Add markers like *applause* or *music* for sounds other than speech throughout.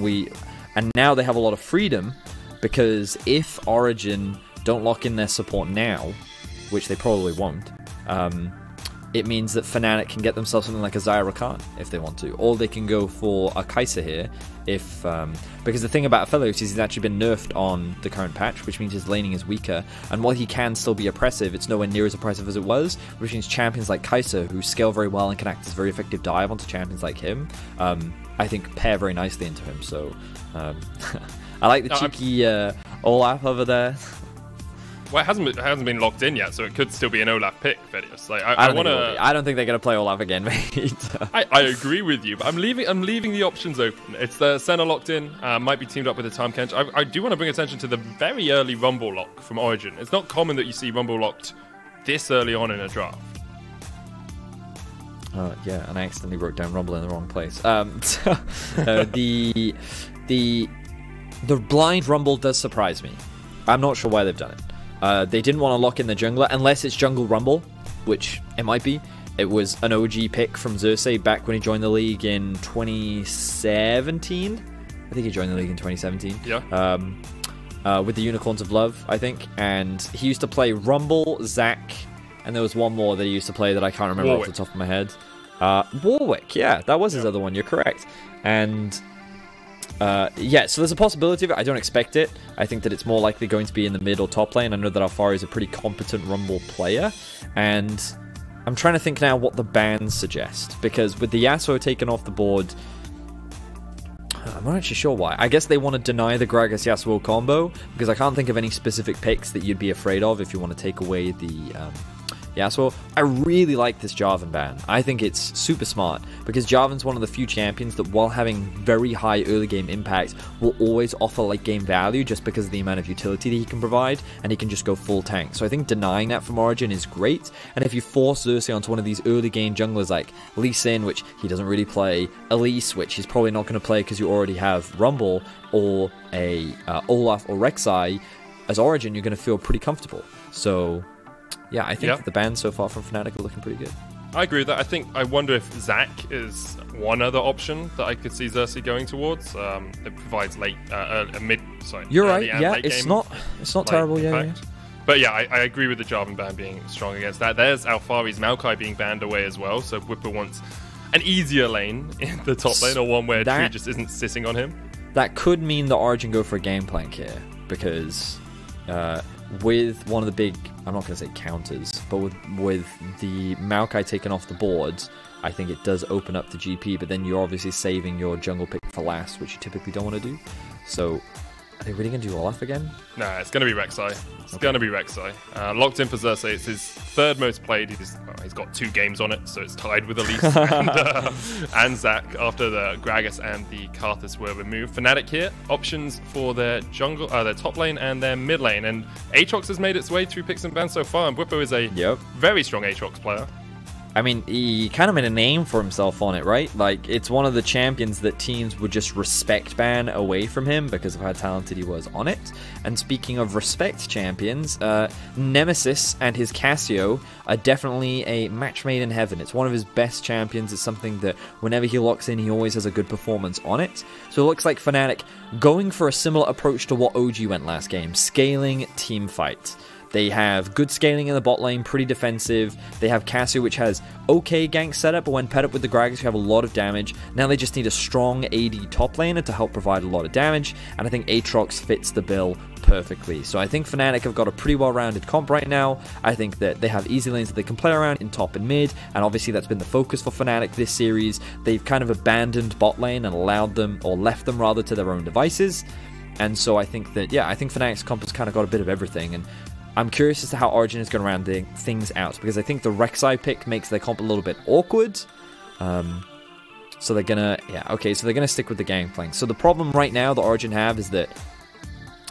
we, and now they have a lot of freedom because if Origen don't lock in their support now, which they probably won't, um, it means that Fnatic can get themselves something like a Zyra Rakan if they want to, or they can go for a Kai'Sa here if um, because the thing about Aphelios is he's actually been nerfed on the current patch, which means his laning is weaker, and while he can still be oppressive, it's nowhere near as oppressive as it was, which means champions like Kai'Sa, who scale very well and can act as very effective dive onto champions like him, um, I think pair very nicely into him. So um, *laughs* I like the no, cheeky uh, Olaf over there. *laughs* Well, it hasn't been, it hasn't been locked in yet, so it could still be an Olaf pick, Vedius. Like, I, I, I want to. I don't think they're going to play Olaf again, *laughs* mate. I, I agree with you, but I'm leaving. I'm leaving the options open. It's the Senna locked in. Uh, might be teamed up with the Tahm Kench. I, I do want to bring attention to the very early Rumble lock from Origen. It's not common that you see Rumble locked this early on in a draft. Uh, yeah, and I accidentally wrote down Rumble in the wrong place. Um, *laughs* uh, *laughs* the the the blind Rumble does surprise me. I'm not sure why they've done it. Uh, they didn't want to lock in the jungler unless it's Jungle Rumble, which it might be. It was an OG pick from Xerxes back when he joined the league in 2017. I think he joined the league in 2017. Yeah. Um, uh, with the Unicorns of Love, I think. And he used to play Rumble, Zac, and there was one more that he used to play that I can't remember Warwick. off the top of my head. Uh, Warwick, yeah, that was his other one. You're correct. And uh, yeah, so there's a possibility of it. I don't expect it. I think that it's more likely going to be in the mid or top lane. I know that Alphari is a pretty competent Rumble player, and I'm trying to think now what the bans suggest. Because with the Yasuo taken off the board, I'm not actually sure why. I guess they want to deny the Gragas Yasuo combo, because I can't think of any specific picks that you'd be afraid of if you want to take away the... Um, yeah, so I really like this Jarvan ban. I think it's super smart because Jarvan's one of the few champions that, while having very high early game impact, will always offer late game value just because of the amount of utility that he can provide, and he can just go full tank. So I think denying that from Origen is great. And if you force Xerxes onto one of these early game junglers like Lee Sin, which he doesn't really play, Elise, which he's probably not going to play because you already have Rumble, or a uh, Olaf or Rek'Sai, as Origen, you're going to feel pretty comfortable. So yeah, I think the band so far from Fnatic are looking pretty good. I agree with that. I think I wonder if Zac is one other option that I could see Xerxes going towards. Um, it provides late, uh, a mid. Sorry, you're right. Yeah, it's not. It's not terrible. Yeah, yeah, But yeah, I, I, agree with the Jarvan ban being strong against that. There's Alphari's Maokai being banned away as well. So Bwipo wants an easier lane *laughs* in the top lane, or one where that, Tree just isn't sitting on him. That could mean the Origen go for a Gangplank here because uh, with one of the big, I'm not going to say counters, but with with the Maokai taken off the board, I think it does open up the GP, but then you're obviously saving your jungle pick for last, which you typically don't want to do. So are they really going to do Olaf again? Nah, it's going to be Rek'Sai. It's okay. going to be Rek'Sai. Uh, locked in for Xerxes. It's his third most played. He's, well, he's got two games on it, so it's tied with Elise *laughs* and, uh, and Zac after the Gragas and the Karthus were removed. Fnatic here, options for their jungle, uh, their top lane and their mid lane. And Aatrox has made its way through picks and bans so far, and Bwipo is a yep. very strong Aatrox player. I mean, he kind of made a name for himself on it, right? Like, it's one of the champions that teams would just respect ban away from him because of how talented he was on it. And speaking of respect champions, uh, Nemesis and his Cassio are definitely a match made in heaven. It's one of his best champions. It's something that whenever he locks in, he always has a good performance on it. So it looks like Fnatic going for a similar approach to what OG went last game, scaling team fight. They have good scaling in the bot lane, pretty defensive. They have Cassio, which has okay gank setup, but when paired up with the Gragas, you have a lot of damage. Now they just need a strong AD top laner to help provide a lot of damage, and I think Aatrox fits the bill perfectly. So I think Fnatic have got a pretty well-rounded comp right now. I think that they have easy lanes that they can play around in top and mid, and obviously that's been the focus for Fnatic this series. They've kind of abandoned bot lane and allowed them, or left them rather, to their own devices. And so I think that, yeah, I think Fnatic's comp has kind of got a bit of everything. And I'm curious as to how Origen is going to round things out because I think the Rek'Sai pick makes their comp a little bit awkward. Um, so they're gonna, yeah, okay, so they're gonna stick with the Gangplank. So the problem right now that Origen have is that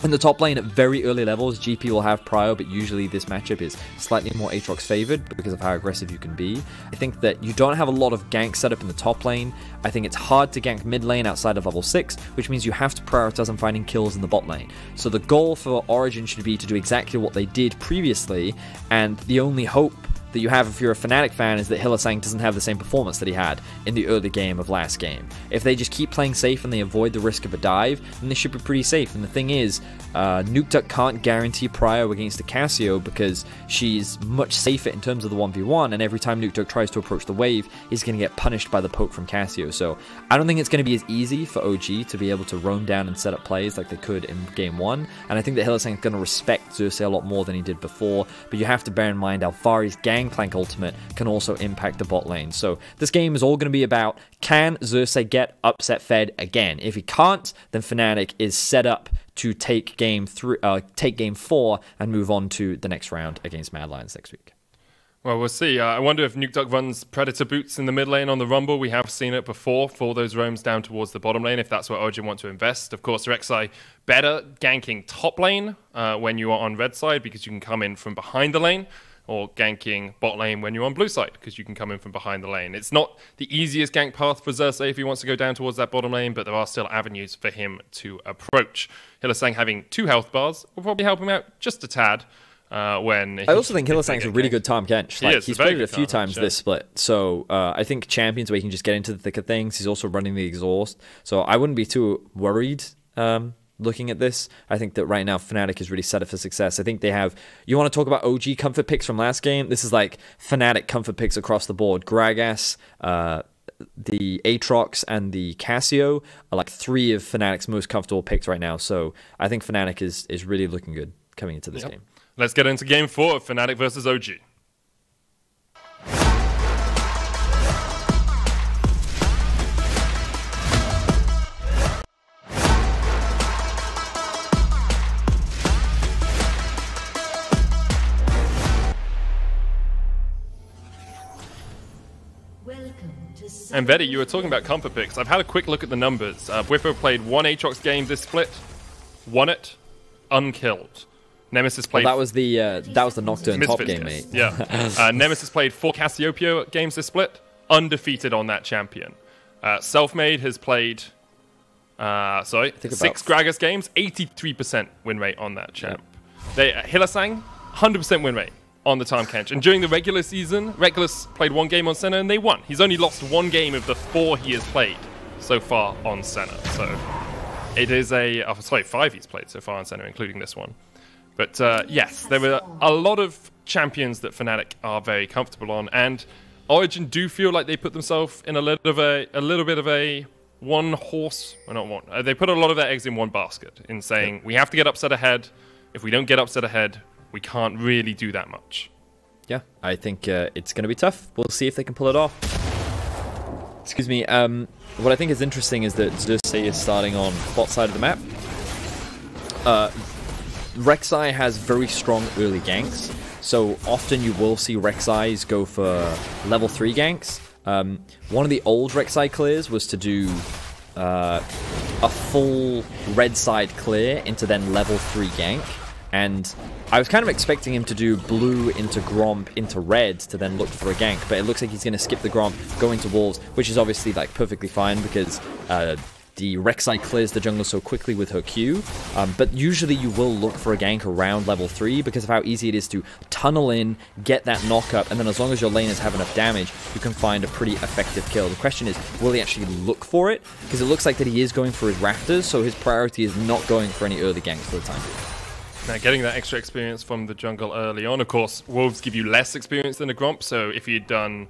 in the top lane, at very early levels, GP will have Prio, but usually this matchup is slightly more Aatrox favored because of how aggressive you can be. I think that you don't have a lot of gank setup in the top lane. I think it's hard to gank mid lane outside of level 6, which means you have to prioritize on finding kills in the bot lane. So the goal for Origen should be to do exactly what they did previously, and the only hope that you have if you're a Fnatic fan is that Hylissang doesn't have the same performance that he had in the early game of last game. If they just keep playing safe and they avoid the risk of a dive, then they should be pretty safe. And the thing is, uh, can't guarantee Prio against the Cassio because she's much safer in terms of the 1v1, and every time Nukeduck tries to approach the wave, he's going to get punished by the poke from Cassio. So I don't think it's going to be as easy for OG to be able to roam down and set up plays like they could in game one. And I think that Hylissang is going to respect Xerxes a lot more than he did before, but you have to bear in mind Alphari's Gangplank ultimate can also impact the bot lane. So this game is all going to be about can Xerxes get upset fed again? If he can't, then Fnatic is set up to take game three, uh, take game four, and move on to the next round against Mad Lions next week. Well, we'll see. Uh, I wonder if Nukeduck runs Predator boots in the mid lane on the Rumble. We have seen it before for those roams down towards the bottom lane, if that's where Origen want to invest. Of course, Rek'Sai better ganking top lane uh, when you are on red side because you can come in from behind the lane, or ganking bot lane when you're on blue side because you can come in from behind the lane. It's not the easiest gank path for Xerxes if he wants to go down towards that bottom lane, but there are still avenues for him to approach. Hylissang having two health bars will probably help him out just a tad. Uh, when I also think Hylissang's a really good Tahm Kench. Like, is, he's played it a few times Kench, this split. So uh, I think champions where he can just get into the thick of things. He's also running the exhaust. So I wouldn't be too worried um, looking at this. I think that right now Fnatic is really set up for success. I think they have. You want to talk about OG comfort picks from last game? This is like Fnatic comfort picks across the board. Gragas. Uh, the Aatrox and the Cassio are like three of Fnatic's most comfortable picks right now. So I think Fnatic is is really looking good coming into this Yep. game. Let's get into game four of Fnatic versus OG. And Vetti, you were talking about comfort picks. I've had a quick look at the numbers. Uh, played one Aatrox game this split, won it, unkilled. Nemesis Well, played that was the uh, that was the Nocturne top game, case. mate. Yeah. *laughs* uh, Nemesis played four Cassiopeia games this split, undefeated on that champion. Uh, Selfmade has played, uh, sorry, six Gragas games, 83% win rate on that champ. They, uh, Hylissang, 100% win rate on the Tahm Kench. And during the regular season, Rekkles played one game on Senna and they won. He's only lost one game of the four he has played so far on Senna. So it is a, oh, sorry, five he's played so far on Senna, including this one. But uh, yes, there were a lot of champions that Fnatic are very comfortable on, and Origen do feel like they put themselves in a little of a, a little bit of a one horse, or not one. Uh, they put a lot of their eggs in one basket in saying we have to get upset ahead. If we don't get upset ahead, we can't really do that much. Yeah, I think uh, it's going to be tough. We'll see if they can pull it off. Excuse me. Um, what I think is interesting is that Xerxes is starting on bot side of the map. Uh, Rek'Sai has very strong early ganks, so often you will see Rek'Sais go for level 3 ganks. Um, one of the old Rek'Sai clears was to do uh, a full red side clear into then level 3 gank. And I was kind of expecting him to do blue into Gromp into red to then look for a gank, but it looks like he's going to skip the Gromp, go into Wolves, which is obviously like perfectly fine because uh, the Rek'Sai clears the jungle so quickly with her Q. Um, but usually you will look for a gank around level 3 because of how easy it is to tunnel in, get that knock up, and then as long as your laners have enough damage, you can find a pretty effective kill. The question is, will he actually look for it? Because it looks like that he is going for his Raptors, so his priority is not going for any early ganks for the time being. Now, getting that extra experience from the jungle early on, of course, wolves give you less experience than a Gromp. So if he had done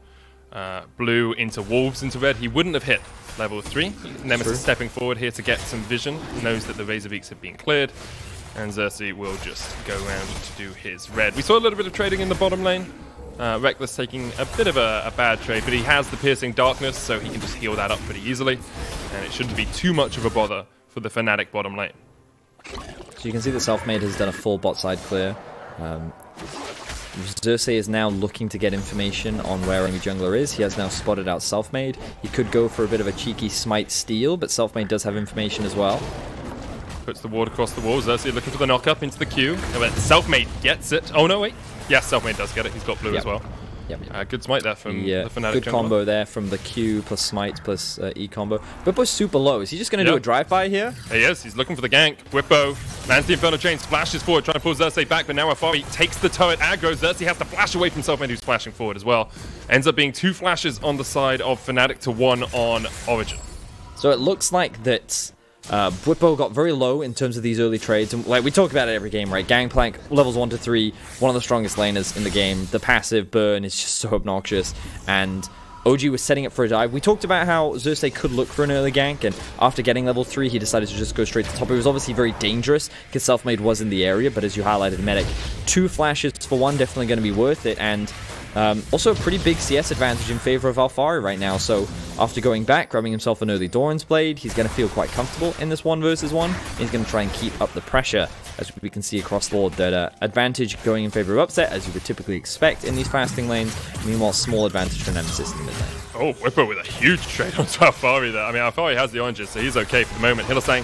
uh, blue into wolves into red, he wouldn't have hit level three. Nemesis stepping forward here to get some vision, knows that the Razor Beaks have been cleared, and Xerxes will just go around to do his red. We saw a little bit of trading in the bottom lane. Uh, Rekkles taking a bit of a, a bad trade, but he has the piercing darkness, so he can just heal that up pretty easily, and it shouldn't be too much of a bother for the Fnatic bottom lane. So you can see that Selfmade has done a full bot side clear. Um, Xerxes is now looking to get information on where enemy jungler is. He has now spotted out Selfmade. He could go for a bit of a cheeky smite steal, but Selfmade does have information as well. Puts the ward across the wall. Xerxes looking for the knock up into the Q. Selfmade gets it. Oh no, wait. Yes, Selfmade does get it. He's got blue Yep. as well. Yep. Uh, good smite there from Yeah, the Fnatic good jungler. combo there from the Q plus smite plus uh, E combo. Bwipo's super low. Is he just going to do a drive-by here? He is. He's looking for the gank. Bwipo Lands the Inferno Chain, splashes forward, trying to pull Xerxes back, but now Alphari takes the turret aggro. Xerxes has to flash away from Selfmade, who's flashing forward as well. Ends up being two flashes on the side of Fnatic to one on Origen. So it looks like that uh, Bwipo got very low in terms of these early trades, and like we talk about it every game, right? Gangplank levels one to three, one of the strongest laners in the game. The passive burn is just so obnoxious, and OG was setting up for a dive. We talked about how Xerxes could look for an early gank, and after getting level 3, he decided to just go straight to the top. It was obviously very dangerous, because Selfmade was in the area, but as you highlighted, Medic, two flashes for one, definitely going to be worth it, and um, also a pretty big CS advantage in favor of Alphari right now, so after going back, grabbing himself an early Doran's Blade, he's going to feel quite comfortable in this one versus one. He's going to try and keep up the pressure, as we can see across the board, that uh, advantage going in favor of upset, as you would typically expect in these fasting lanes. Meanwhile, small advantage for Nemesis in the mid lane. Oh, Bwipo with a huge trade on *laughs* Alphari there. I mean, Alphari has the oranges, so he's okay for the moment. Hylissang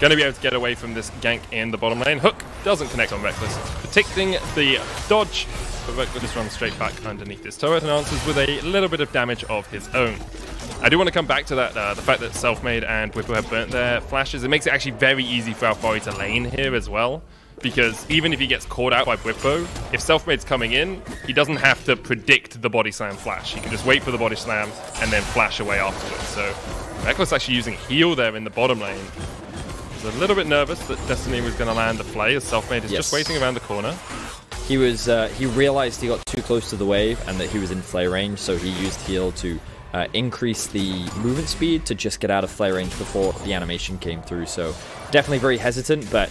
going to be able to get away from this gank in the bottom lane. Hook doesn't connect on Rekkles, protecting the dodge, but Rekkles just runs straight back underneath this turret and answers with a little bit of damage of his own. I do want to come back to that, uh, the fact that Selfmade and Bwipo have burnt their flashes. It makes it actually very easy for Alphari to lane here as well. Because even if he gets caught out by Bwipo, if Selfmade's coming in, he doesn't have to predict the body slam flash. He can just wait for the body slam and then flash away afterwards. So Rekkles actually using heal there in the bottom lane. Was a little bit nervous that Destiny was going to land the play as Selfmade is yes. just waiting around the corner. He was uh, he realized he got too close to the wave and that he was in flare range, so he used heal to uh, increase the movement speed to just get out of flare range before the animation came through. So definitely very hesitant, but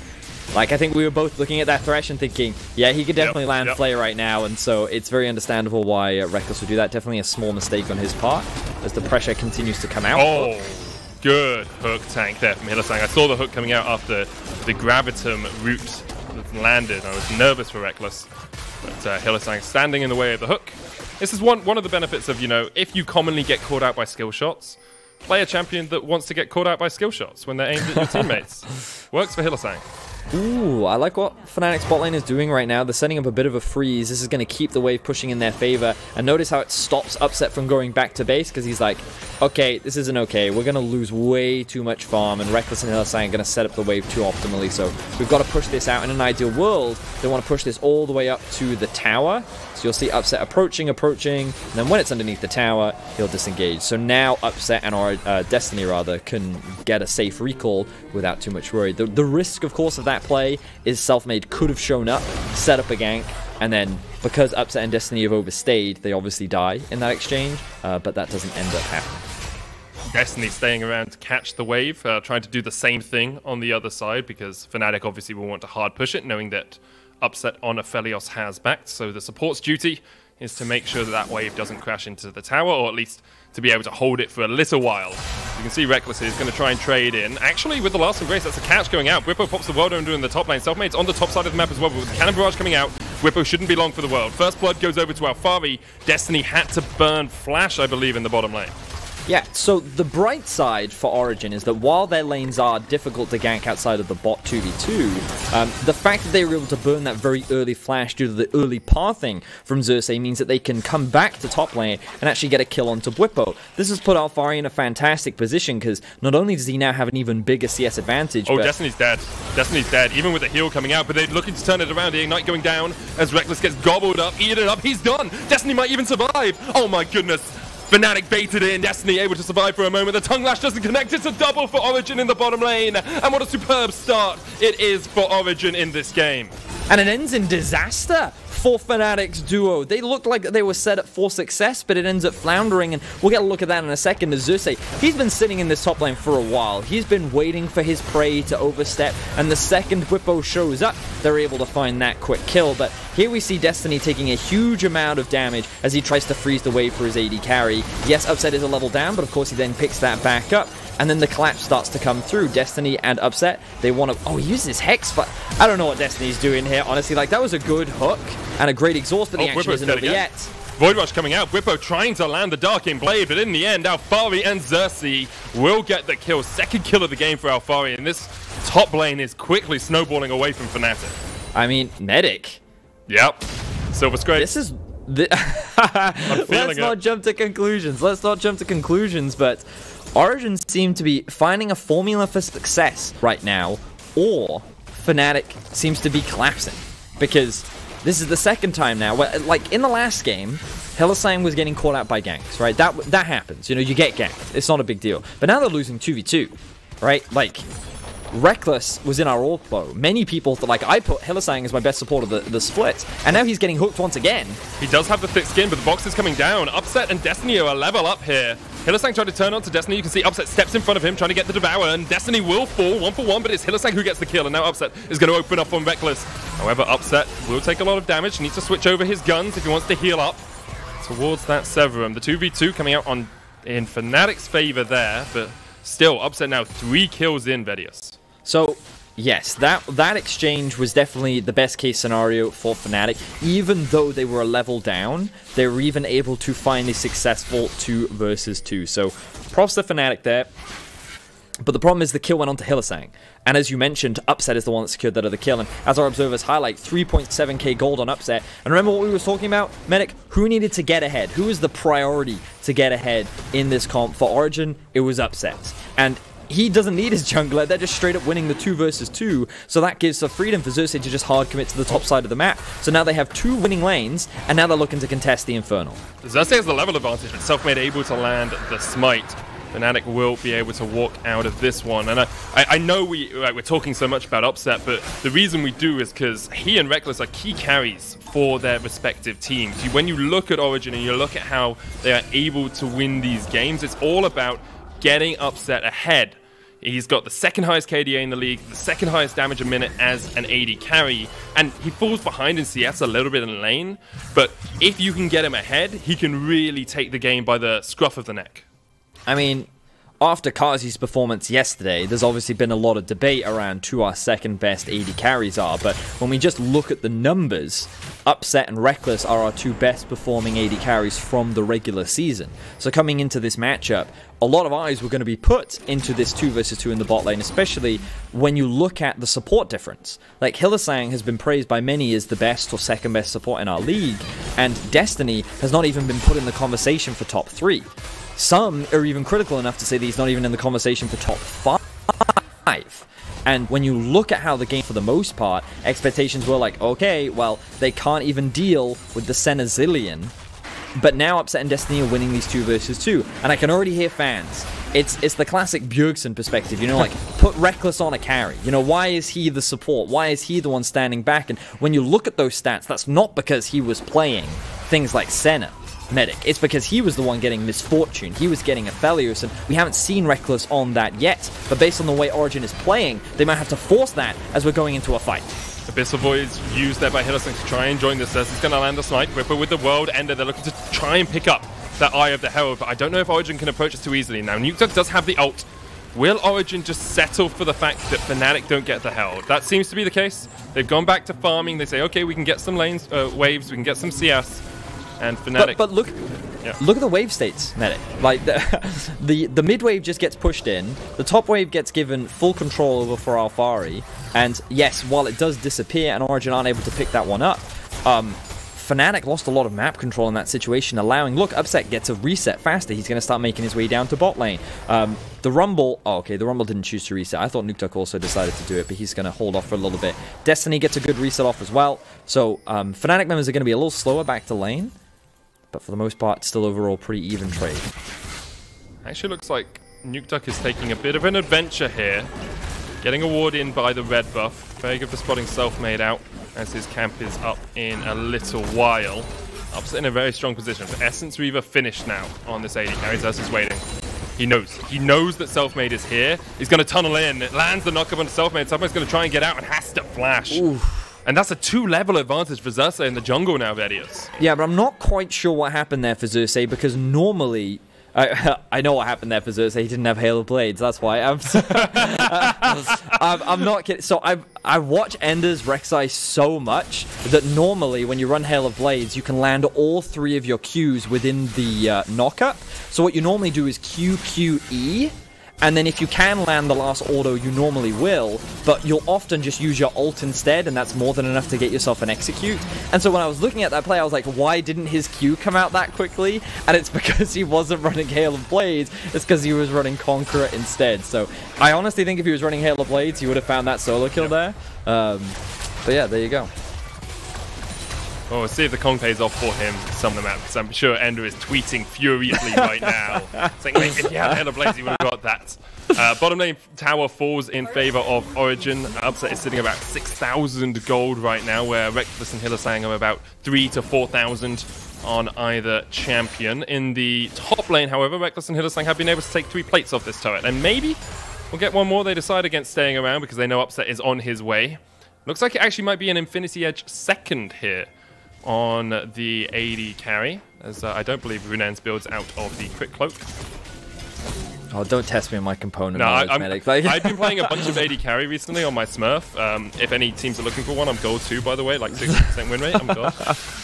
like I think we were both looking at that Thresh and thinking, yeah, he could definitely yep, land yep. flare right now, and so it's very understandable why uh, Rekkles would do that. Definitely a small mistake on his part as the pressure continues to come out. Oh, good hook tank there from Hylissang. I saw the hook coming out after the Gravitum root landed. I was nervous for Rekkles, but uh, Hylissang standing in the way of the hook. This is one, one of the benefits of, you know, if you commonly get caught out by skill shots, play a champion that wants to get caught out by skill shots when they're aimed at your *laughs* teammates. Works for Hylissang. Ooh, I like what Fnatic's bot lane is doing right now. They're setting up a bit of a freeze. This is going to keep the wave pushing in their favor. And notice how it stops Upset from going back to base because he's like, okay, this isn't okay. We're going to lose way too much farm and Rekkles and Hylissang are going to set up the wave too optimally. So we've got to push this out. In an ideal world, they want to push this all the way up to the tower. So you'll see Upset approaching, approaching, and then when it's underneath the tower, he'll disengage. So now Upset and our uh, Destiny rather can get a safe recall without too much worry. The, the risk, of course, of that play is Selfmade could have shown up, set up a gank, and then because Upset and Destiny have overstayed, they obviously die in that exchange, uh, but that doesn't end up happening. Destiny staying around to catch the wave, uh, trying to do the same thing on the other side because Fnatic obviously will want to hard push it, knowing that upset on Aphelios has backed. So the support's duty is to make sure that that wave doesn't crash into the tower, or at least to be able to hold it for a little while. You can see Rekkles is going to try and trade in. Actually, with the last embrace, that's a catch going out. Bwipo pops the World Ender in the top lane. Selfmade's on the top side of the map as well, with the cannon barrage coming out, Bwipo shouldn't be long for the world. First blood goes over to Alphari. Destiny had to burn Flash, I believe, in the bottom lane. Yeah, so the bright side for Origen is that while their lanes are difficult to gank outside of the bot 2v2, um, the fact that they were able to burn that very early flash due to the early pathing from Xerxes means that they can come back to top lane and actually get a kill onto Bwipo. This has put Alphari in a fantastic position because not only does he now have an even bigger CS advantage, Oh, Destiny's dead. Destiny's dead, even with the heal coming out, but they're looking to turn it around. The Ignite going down as Rekkles gets gobbled up, eaten up. He's done! Destiny might even survive! Oh my goodness! Fnatic baited in, Destiny able to survive for a moment. The tongue lash doesn't connect. It's a double for Origen in the bottom lane. And what a superb start it is for Origen in this game. And it ends in disaster for Fnatic's duo. They looked like they were set up for success, but it ends up floundering, and we'll get a look at that in a second. As he's been sitting in this top lane for a while. He's been waiting for his prey to overstep, and the second Bwipo shows up, they're able to find that quick kill. But here we see Destiny taking a huge amount of damage as he tries to freeze the wave for his AD carry. Yes, Upset is a level down, but of course he then picks that back up and then the collapse starts to come through. Destiny and Upset, they want to... Oh, he uses Hex, but I don't know what Destiny's doing here, honestly. Like, that was a good hook and a great exhaust, but the oh, action Bwipo's isn't over yet. Void Rush coming out, Bwipo trying to land the Darkin Blade, but in the end, Alphari and Xerxes will get the kill. Second kill of the game for Alphari, and this top lane is quickly snowballing away from Fnatic. I mean, Medic. Yep. Silver Scrape. This is... The *laughs* Let's not jump to conclusions. Let's not jump to conclusions, but Origen seem to be finding a formula for success right now, or Fnatic seems to be collapsing because this is the second time now. Where, like in the last game, Hylissang was getting caught out by ganks, right? That that happens. You know, you get ganked. It's not a big deal. But now they're losing 2v2, right? Like Rekkles was in our all flow. Many people, like, I put Hylissang as my best support of the, the split, and now he's getting hooked once again. He does have the thick skin, but the box is coming down. Upset and Destiny are a level up here. Hylissang tried to turn on to Destiny. You can see Upset steps in front of him, trying to get the Devour, and Destiny will fall one for one, but it's Hylissang who gets the kill, and now Upset is going to open up on Rekkles. However, Upset will take a lot of damage, needs to switch over his guns if he wants to heal up towards that Severum. The 2v2 coming out on in Fnatic's favor there, but still, Upset now three kills in Vedius. So, yes, that that exchange was definitely the best case scenario for Fnatic. Even though they were a level down, they were even able to find a successful 2 versus 2. So, props to Fnatic there. But the problem is the kill went on to Hylissang. And as you mentioned, Upset is the one that secured that other kill. And as our observers highlight, 3.7k gold on Upset. And remember what we were talking about? Medic, who needed to get ahead? Who was the priority to get ahead in this comp? For Origen, it was Upset. And he doesn't need his jungler. They're just straight up winning the two versus two. So that gives the freedom for Xerxes to just hard commit to the top side of the map. So now they have two winning lanes, and now they're looking to contest the Infernal. Xerxes has the level advantage, but Selfmade able to land the smite. Fnatic will be able to walk out of this one. And I, I, know we, like, we're talking so much about Upset, but the reason we do is because he and Rekkles are key carries for their respective teams. When you look at Origen and you look at how they are able to win these games, it's all about getting Upset ahead He's got the second highest KDA in the league, the second highest damage a minute as an AD carry, and he falls behind in CS a little bit in lane, but if you can get him ahead, he can really take the game by the scruff of the neck. I mean, after Carzzy's performance yesterday, there's obviously been a lot of debate around who our second best AD carries are, but when we just look at the numbers, Upset and Rekkles are our two best performing AD carries from the regular season. So coming into this matchup, a lot of eyes were going to be put into this 2 versus 2 in the bot lane, especially when you look at the support difference. Like, Hylissang has been praised by many as the best or second best support in our league, and Destiny has not even been put in the conversation for top 3. Some are even critical enough to say that he's not even in the conversation for top five. And when you look at how the game, for the most part, expectations were like, okay, well, they can't even deal with the Senna Zilean. But now Upset and Destiny are winning these two versus two. And I can already hear fans. It's it's the classic Bjergsen perspective, you know, like put Rekkles on a carry. You know, why is he the support? Why is he the one standing back? And when you look at those stats, that's not because he was playing things like Senna medic. It's because he was the one getting Miss Fortune. He was getting a Aphelios, and we haven't seen Rekkles on that yet. But based on the way Origen is playing, they might have to force that as we're going into a fight. Abyssal Void's used there by Hylissang to try and join this. He's going to land a smite. Ripper with the World Ender. They're looking to try and pick up that Eye of the Herald, but I don't know if Origen can approach us too easily. Now, Nukeduck does have the ult. Will Origen just settle for the fact that Fnatic don't get the Herald? That seems to be the case. They've gone back to farming. They say, okay, we can get some lanes, uh, waves, we can get some CS and Fnatic. But, but look, yeah. look at the wave states, Medic. Like the, *laughs* the the mid wave just gets pushed in. The top wave gets given full control over for Alphari, and yes, while it does disappear and Origen aren't able to pick that one up, um, Fnatic lost a lot of map control in that situation, allowing, look, Upset gets a reset faster. He's going to start making his way down to bot lane. Um, the Rumble, oh, okay, the Rumble didn't choose to reset. I thought Nukeduck also decided to do it, but he's going to hold off for a little bit. Destiny gets a good reset off as well. So um, Fnatic members are going to be a little slower back to lane. But for the most part, still overall pretty even trade. Actually looks like Nukeduck is taking a bit of an adventure here. Getting a ward in by the red buff. Very good for spotting self-made out as his camp is up in a little while. Upset in a very strong position. For Essence Reaver finished now on this AD carry. is waiting. He knows. He knows that Selfmade is here. He's going to tunnel in. It lands the knockup on Selfmade. Selfmade's going to try and get out and has to flash. Oof. And that's a two-level advantage for Xerxes in the jungle now, Vedius. Yeah, but I'm not quite sure what happened there for Xerxes eh, because normally I, *laughs* I know what happened there for Xerxes. Eh, he didn't have Hail of Blades. That's why. I'm, *laughs* uh, I'm, I'm, not kidding. So I I watch Ender's Rek'Sai so much that normally when you run Hail of Blades, you can land all three of your Qs within the uh, knockup. So what you normally do is Q Q E and then if you can land the last auto, you normally will, but you'll often just use your ult instead, and that's more than enough to get yourself an execute. And so when I was looking at that play, I was like, why didn't his Q come out that quickly? And it's *laughs* because he wasn't running Hail of Blades, it's because he was running Conqueror instead. So I honestly think if he was running Hail of Blades, he would have found that solo kill there. Um, but yeah, there you go. Well, we'll see if the Kong pays off for him some of the map, because I'm sure Ender is tweeting furiously right now, *laughs* saying, Wait, if he had of Blades, he would have got that. Uh, bottom lane tower falls in favor of Origen. Upset is sitting about 6,000 gold right now, where Rekkles and Hylissang are about 3 to 4,000 on either champion. In the top lane, however, Rekkles and Hylissang have been able to take three plates off this turret, and maybe we'll get one more. They decide against staying around because they know Upset is on his way. Looks like it actually might be an Infinity Edge second here on the AD carry, as uh, I don't believe Runaan's builds out of the Crit Cloak. Oh, don't test me on my component No, I, I'm, medic. Like, I've been *laughs* playing a bunch of AD carry recently on my Smurf. Um, if any teams are looking for one, I'm gold too, by the way, like 60% win rate. I'm gold.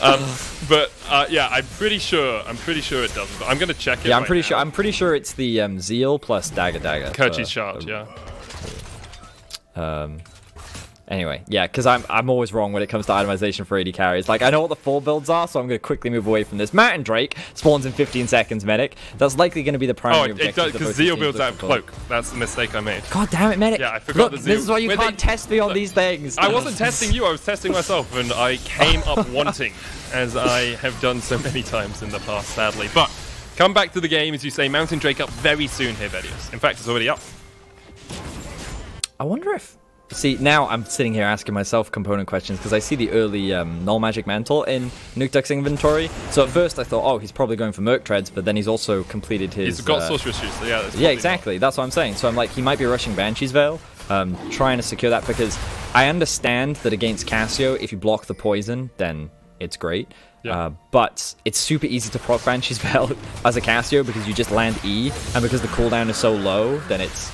Um, but uh, yeah, I'm pretty sure. I'm pretty sure it doesn't. But I'm gonna check it. yeah, I'm right pretty now. sure. I'm pretty sure it's the um, Zeal plus Dagger Dagger. Kircheis for- shard. Yeah. Um, anyway, yeah, because I'm I'm always wrong when it comes to itemization for AD carries. Like I know what the full builds are, so I'm going to quickly move away from this. And Drake spawns in 15 seconds. Medic. That's likely going to be the Oh, primary it, objective. does because Zeal builds look out for. cloak. That's the mistake I made. God damn it, medic! Yeah, I forgot Look, the this is why you Where can't they- test me on these things. I wasn't testing you. I was testing myself, and I came up *laughs* wanting, as I have done so many times in the past, sadly. But come back to the game, as you say, Mountain Drake up very soon here, Vedius. In fact, it's already up. I wonder if. See, now I'm sitting here asking myself component questions because I see the early um, Null Magic Mantle in Nukeduck's inventory. So at first I thought, oh, he's probably going for Merc Treads, but then he's also completed his. He's got uh, Sorcerer's Shoes, so yeah. that's Yeah, exactly. That's what I'm saying. So I'm like, he might be rushing Banshee's Veil, um, trying to secure that because I understand that against Cassio, if you block the poison, then it's great. Yeah. Uh, but it's super easy to proc *laughs* Banshee's Veil as a Cassio because you just land E, and because the cooldown is so low, then it's.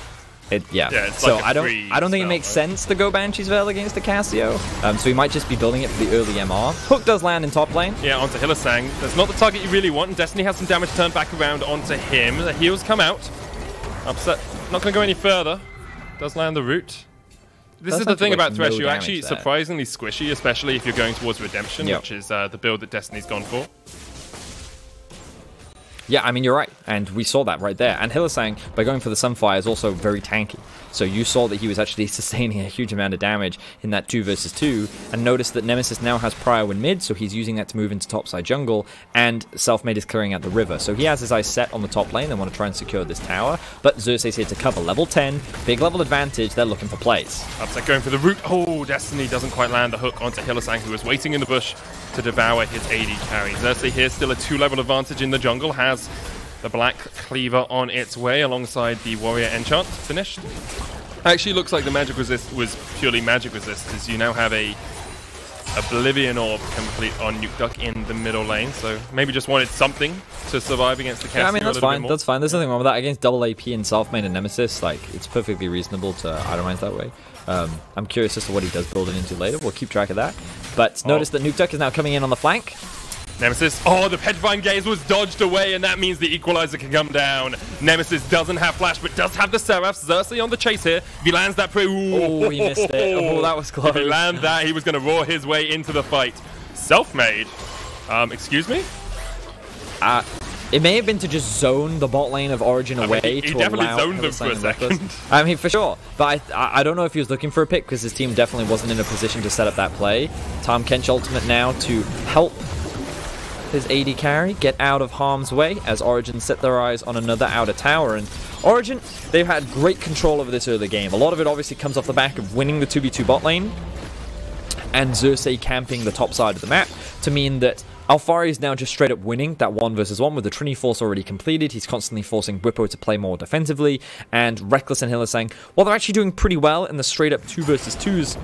It, yeah. Yeah, it's so like I don't I don't think it makes right? sense to go Banshee's Veil against the Cassio. Um, so he might just be building it for the early MR. Hook does land in top lane. Yeah, onto Hylissang. That's not the target you really want, and Destiny has some damage turned back around onto him. The heals come out. Upset. Not going to go any further. Does land the root. This Does is the thing about Thresh. no You're actually there. surprisingly squishy, especially if you're going towards Redemption, Yep. which is uh, the build that Destiny's gone for. Yeah, I mean, you're right. And we saw that right there. And Hylissang, by going for the Sunfire, is also very tanky. So you saw that he was actually *laughs* sustaining a huge amount of damage in that 2 versus 2. And notice that Nemesis now has Prior Wind mid, so he's using that to move into topside jungle. And Selfmade is clearing out the river. So he has his eyes set on the top lane. They want to try and secure this tower. But Xerxes here to cover. Level 10, big level advantage. They're looking for plays. Upset going for the root. Oh, Destiny doesn't quite land the hook onto Hylissang, who was waiting in the bush to devour his AD carry. Xerxes here still a two-level advantage in the jungle, has the Black Cleaver on its way alongside the Warrior Enchant finished. Actually looks like the magic resist was purely magic resist, as you now have a Oblivion Orb complete on Nuke Duck in the middle lane, so maybe just wanted something to survive against the Cassio Yeah, I mean, that's fine. That's fine. There's nothing wrong with that. Against double AP and Selfmade and Nemesis, like, it's perfectly reasonable to itemize that way. Um, I'm curious as to what he does build it into later. We'll keep track of that. But notice that Nuke Duck is now coming in on the flank. Nemesis. Oh, the Petrifying Gaze was dodged away, and that means the Equalizer can come down. Nemesis doesn't have Flash, but does have the Seraphs. Xerxes on the chase here. If he lands that pre... Oh, he missed it. Oh, that was close. If he close. land that, he was going to roar his way into the fight. Self-made. Um, excuse me? Uh, it may have been to just zone the bot lane of Origen away mean, away he- he to definitely allow zoned them for a second. I mean, for sure. But I, I I don't know if he was looking for a pick because his team definitely wasn't in a position to set up that play. Tahm Kench ultimate now to help his AD carry get out of harm's way as Origen set their eyes on another outer tower. And Origen, they've had great control over this early game. A lot of it obviously comes off the back of winning the 2v2 bot lane and Xerxes camping the top side of the map to mean that Alphari is now just straight up winning that one versus one with the Trinity Force already completed. He's constantly forcing Bwipo to play more defensively, and Rekkles and Hylissang, well, they're actually doing pretty well in the straight up two versus twos.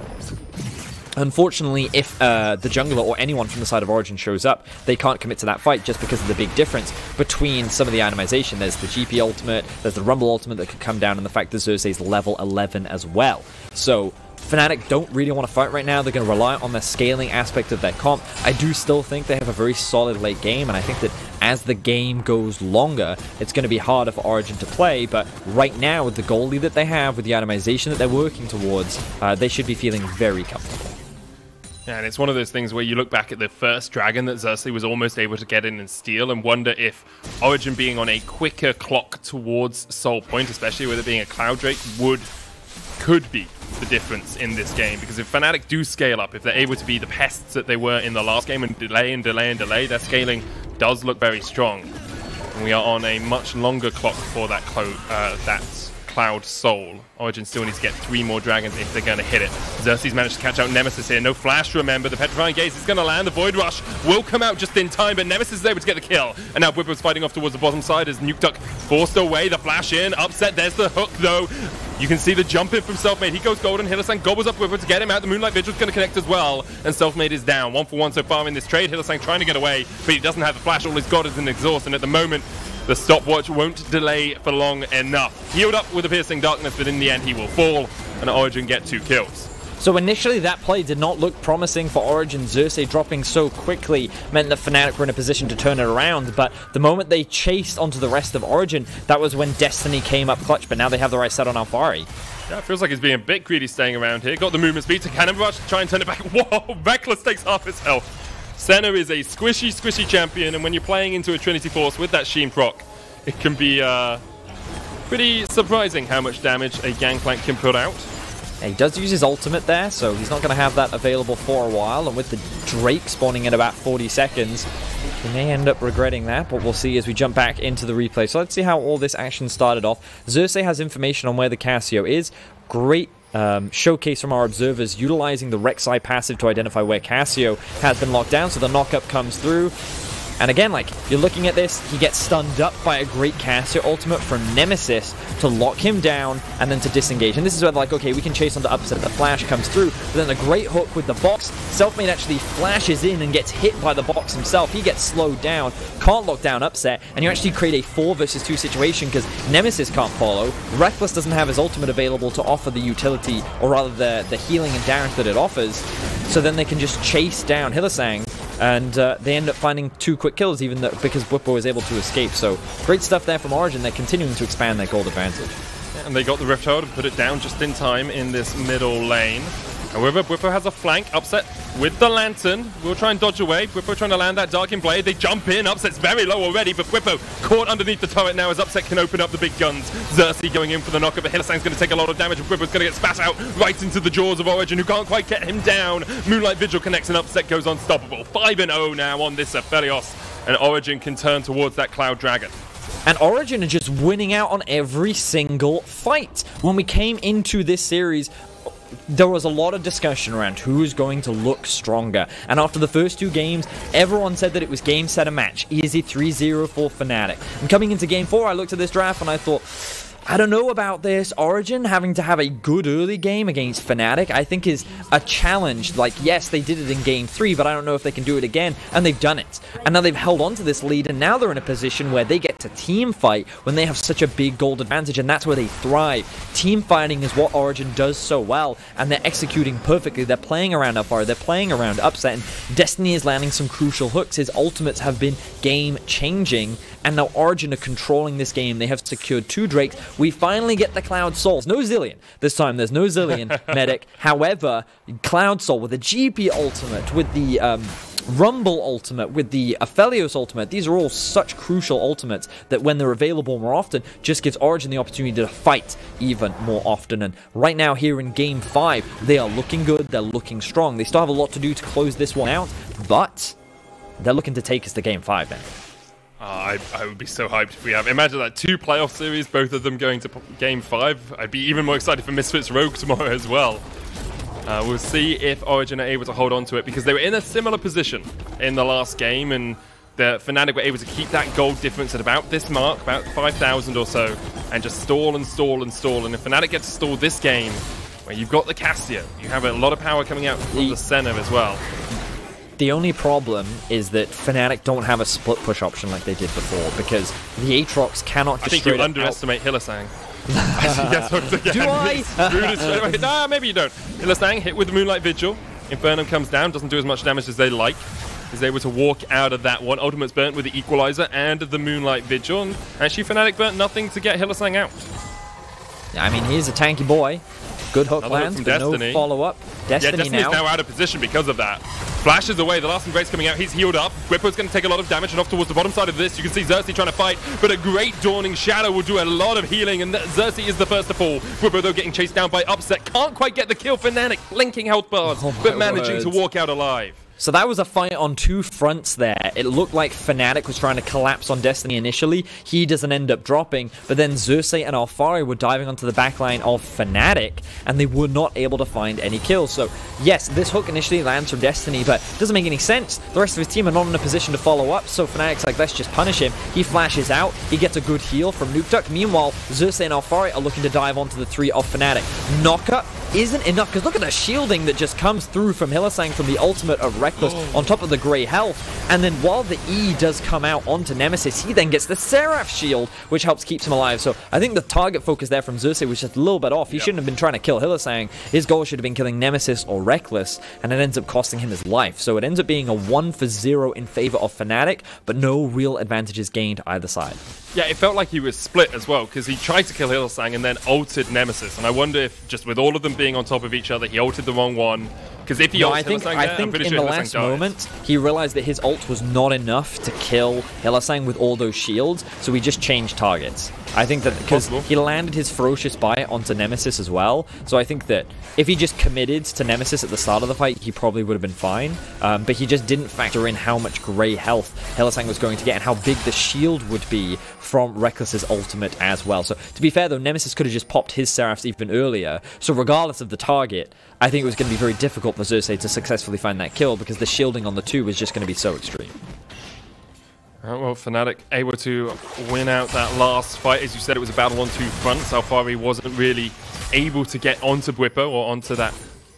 Unfortunately, if uh, the jungler or anyone from the side of Origen shows up, they can't commit to that fight just because of the big difference between some of the itemization. There's the GP ultimate, there's the Rumble ultimate that could come down, and the fact that Xerxes level 11 as well. So Fnatic don't really want to fight right now. They're going to rely on the scaling aspect of their comp. I do still think they have a very solid late game, and I think that as the game goes longer, it's going to be harder for Origen to play. But right now, with the goal lead that they have, with the itemization that they're working towards, uh, they should be feeling very comfortable. Yeah, and it's one of those things where you look back at the first dragon that Xerxes was almost able to get in and steal and wonder if Origen being on a quicker clock towards Soul Point, especially with it being a Cloud Drake, would could be the difference in this game. Because if Fnatic do scale up, if they're able to be the pests that they were in the last game and delay and delay and delay, their scaling does look very strong. And we are on a much longer clock for that, uh, that Cloud Soul. Origen still needs to get three more dragons if they're going to hit it. Xerxes managed to catch out Nemesis here. No flash, remember. The Petrifying Gaze is going to land. The Void Rush will come out just in time, but Nemesis is able to get the kill. And now Bwipo's fighting off towards the bottom side as Nukeduck forced away. The flash in. Upset. There's the hook, though. You can see the jump in from Selfmade. He goes golden. Hylissang gobbles up Bwipo to get him out. The Moonlight Vigil's going to connect as well. And Selfmade is down. One for one so far in this trade. Hylissang trying to get away, but he doesn't have the flash. All he's got is an exhaust. And at the moment, the stopwatch won't delay for long enough. Healed up with a Piercing Darkness, but in the end he will fall, and Origen get two kills. So initially that play did not look promising for Origen. Xerxes dropping so quickly meant that Fnatic were in a position to turn it around, but the moment they chased onto the rest of Origen, that was when Destiny came up clutch, but now they have the right set on Alphari. Yeah, it feels like he's being a bit greedy staying around here. Got the movement speed to Cannon Rush to try and turn it back. *laughs* Whoa, Rekkles takes half his health. Senna is a squishy, squishy champion, and when you're playing into a Trinity Force with that Sheen proc, it can be uh, pretty surprising how much damage a Gangplank can put out. he does use his ultimate there, so he's not going to have that available for a while. And with the Drake spawning in about 40 seconds, he may end up regretting that, but we'll see as we jump back into the replay. So let's see how all this action started off. Xerxes has information on where the Cassio is. Great um, showcase from our observers utilizing the Rek'Sai passive to identify where Cassio has been locked down. So the knockup comes through. And again, like, you're looking at this, he gets stunned up by a great caster ultimate from Nemesis to lock him down and then to disengage. And this is where like, okay, we can chase on the upset. The flash comes through, but then the great hook with the box. Selfmade actually flashes in and gets hit by the box himself. He gets slowed down, can't lock down upset, and you actually create a 4 versus 2 situation because Nemesis can't follow. Rekkles doesn't have his ultimate available to offer the utility, or rather the, the healing and damage that it offers. So then they can just chase down Hylissang and uh, they end up finding two quick kills even though, because Bwipo was able to escape. So great stuff there from Origen. They're continuing to expand their gold advantage. And they got the Rift Herald and put it down just in time in this middle lane. However, Bwipo has a flank, Upset with the Lantern. We'll try and dodge away. Bwipo trying to land that Darkin Blade. They jump in. Upset's very low already, but Bwipo caught underneath the turret now as Upset can open up the big guns. Xerxes going in for the knockup, but Hylissang's going to take a lot of damage. Bwipo's going to get spat out right into the jaws of Origen, who can't quite get him down. Moonlight Vigil connects and Upset goes unstoppable. 5-0 now on this Aphelios, and Origen can turn towards that Cloud Dragon. And Origen are just winning out on every single fight. When we came into this series, there was a lot of discussion around who's going to look stronger. And after the first two games, everyone said that it was game, set, and match. Easy 3-0 for Fnatic. And coming into game 4, I looked at this draft and I thought, I don't know about this. Origen having to have a good early game against Fnatic, I think is a challenge. Like, yes, they did it in game three, but I don't know if they can do it again. And they've done it. And now they've held on to this lead, and now they're in a position where they get to team fight when they have such a big gold advantage, and that's where they thrive. Team fighting is what Origen does so well, and they're executing perfectly. They're playing around Alphari, they're playing around Upset, and Destiny is landing some crucial hooks. His ultimates have been game-changing, and now Origen are controlling this game. They have secured two Drakes we finally get the Cloud Souls. No Zilean. This time there's no Zilean *laughs* medic. However, Cloud Soul with the GP ultimate, with the um, Rumble ultimate, with the Aphelios ultimate, these are all such crucial ultimates that when they're available more often, just gives Origen the opportunity to fight even more often. And right now here in Game 5, they are looking good, they're looking strong. They still have a lot to do to close this one out, but they're looking to take us to Game 5 then. Uh, I, I would be so hyped if we have. Imagine that two playoff series, both of them going to game five. I'd be even more excited for Misfits Rogue *laughs* tomorrow as well. Uh, we'll see if Origen are able to hold on to it because they were in a similar position in the last game and the Fnatic were able to keep that gold difference at about this mark, about 5,000 or so, and just stall and stall and stall. And if Fnatic gets to stall this game, where you've got the Cassio, you have a lot of power coming out from the, center as well. The only problem is that Fnatic don't have a split push option like they did before because the Aatrox cannot just I think you underestimate hooked again. *laughs* Do I? He's rooted straight away. Nah, maybe you don't. Hylissang hit with the Moonlight Vigil. Infernum comes down, doesn't do as much damage as they like. Is able to walk out of that one. Ultimate's burnt with the Equalizer and the Moonlight Vigil. And actually, Fnatic burnt nothing to get Hylissang out. out. I mean, he's a tanky boy. Good hook Another lands, from but no Destiny. follow-up. Yeah, Destiny Destiny's now. now out of position because of that. Flashes away, the last embrace coming out, he's healed up. Bwipo's going to take a lot of damage and off towards the bottom side of this. You can see Xerxes trying to fight, but a great Dawning Shadow will do a lot of healing, and Xerxes is the first to fall. Bwipo, though, getting chased down by Upset. Can't quite get the kill for Fnatic, blinking health bars, Oh but managing to walk out alive. So that was a fight on two fronts there. It looked like Fnatic was trying to collapse on Destiny initially. He doesn't end up dropping, but then Xerxes and Alphari were diving onto the backline of Fnatic, and they were not able to find any kills. So yes, this hook initially lands from Destiny, but doesn't make any sense. The rest of his team are not in a position to follow up, so Fnatic's like, let's just punish him. He flashes out, he gets a good heal from Nuke Duck. Meanwhile, Xerxes and Alphari are looking to dive onto the three of Fnatic. Knocker isn't enough because look at the shielding that just comes through from Hylissang from the ultimate of Rekkles on top of the grey health. And then while the E does come out onto Nemesis, he then gets the Seraph shield, which helps keeps him alive. So I think the target focus there from Xerxe was just a little bit off. He Yep. shouldn't have been trying to kill Hylissang. His goal should have been killing Nemesis or Rekkles, and it ends up costing him his life. So it ends up being a 1 for 0 in favor of Fnatic, but no real advantages gained either side. Yeah, it felt like he was split as well because he tried to kill Hylissang and then ulted Nemesis. And I wonder if just with all of them being on top of each other, he ulted the wrong one. Because if he No, I think I there, I'm think in sure the last dies. moment he realized that his ult was not enough to kill Hylissang with all those shields, so he just changed targets. I think that because he landed his ferocious bite onto Nemesis as well, so I think that if he just committed to Nemesis at the start of the fight, he probably would have been fine. Um, but he just didn't factor in how much grey health Hylissang was going to get and how big the shield would be from Rekkles's ultimate as well. So to be fair though, Nemesis could have just popped his Seraphs even earlier. So regardless of the target, I think it was going to be very difficult for Xerxe to successfully find that kill because the shielding on the two was just going to be so extreme. Alright, well, Fnatic able to win out that last fight. As you said, it was a battle on two fronts. Alphari wasn't really able to get onto Bwipo or onto that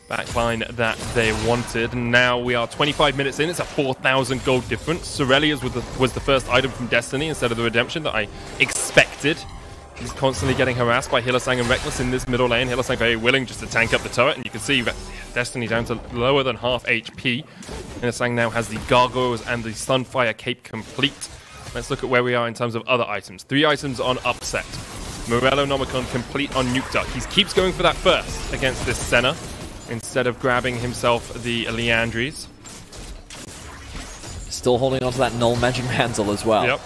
backline that they wanted. And now we are 25 minutes in. It's a 4,000 gold difference. Shurelya's was the, was the first item from Destiny instead of the Redemption that I expected. He's constantly getting harassed by Hylissang and Rekkles in this middle lane. Hylissang very willing just to tank up the turret, and you can see Destiny down to lower than half HP. Hylissang now has the Gargoyles and the Sunfire Cape complete. Let's look at where we are in terms of other items. Three items on Upset. Morellonomicon complete on Nukeduck. He keeps going for that first against this Senna instead of grabbing himself the Liandry's. Still holding on to that null magic mantle as well. Yep.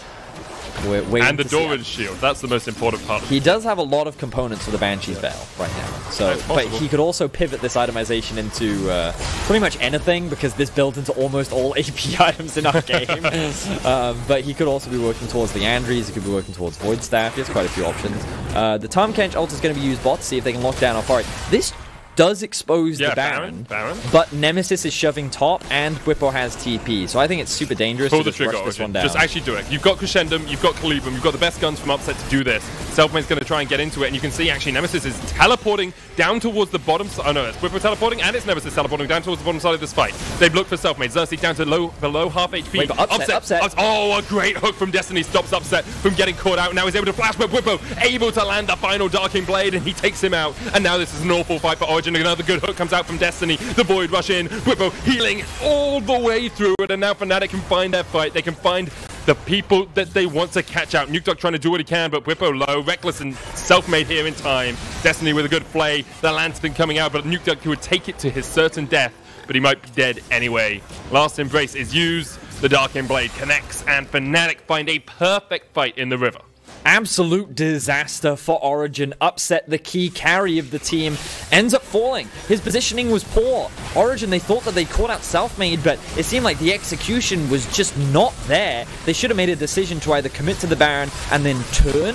We're waiting And the to see- Doran Shield. That's the most important part. He does have a lot of components for the Banshee's Veil right now. So, but he could also pivot this itemization into uh, pretty much anything because this builds into almost all *laughs* AP items in our game. *laughs* um, but he could also be working towards the Andries. He could be working towards Void Staff. He has quite a few options. Uh, the Tahm Kench ult is going to be used bot to see if they can lock down Alphari. This does expose Yeah, the Baron, Baron, Baron. but Nemesis is shoving top and Bwipo has TP. So I think it's super dangerous Pull to the just trigger, rush this one down. Just actually do it. You've got Crescendum, you've got Calibrum, you've got the best guns from Upset to do this. Selfmade's going to try and get into it, and you can see actually Nemesis is teleporting down towards the bottom side. Oh no, it's Bwipo teleporting, and it's Nemesis teleporting down towards the bottom side of this fight. They've looked for Selfmade. Xerxe down to low, below half HP. Wait, Upset, Upset. Ups- Oh, a great hook from Destiny stops Upset from getting caught out. Now he's able to flash, but Bwipo able to land the final Darkin Blade, and he takes him out. And now this is an awful fight for Origen. Another good hook comes out from Destiny. The Void rush in. Bwipo healing all the way through it, and now Fnatic can find their fight. They can find the people that they want to catch out. Nukeduck trying to do what he can, but Bwipo low. Rekkles and Selfmade here in time. Destiny with a good play. The Lantern coming out, but Nukeduck who would take it to his certain death, but he might be dead anyway. Last Embrace is used. The Dark Blade connects, and Fnatic find a perfect fight in the river. Absolute disaster for Origen. Upset the key carry of the team. Ends up falling. His positioning was poor. Origen, they thought that they caught out Selfmade, but it seemed like the execution was just not there. They should have made a decision to either commit to the Baron and then turn,